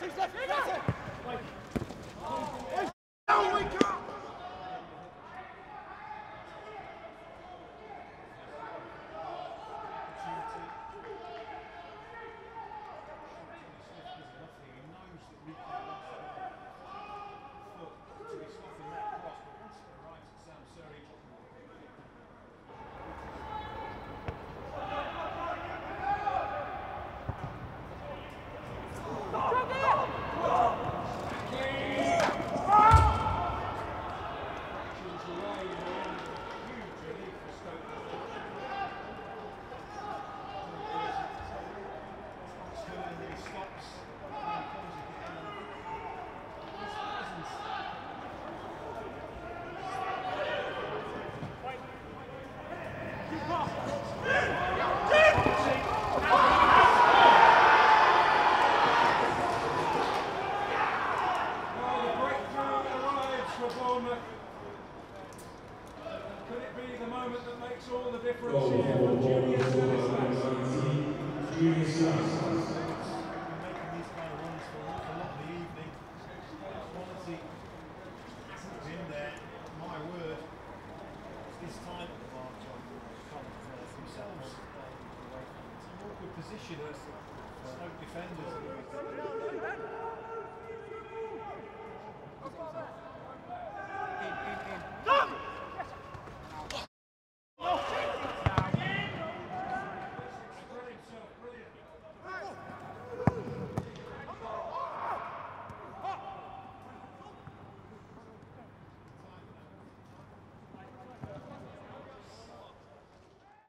six left. the moment that makes all the difference oh, here. Oh, Julius oh, she does. It's like defenders.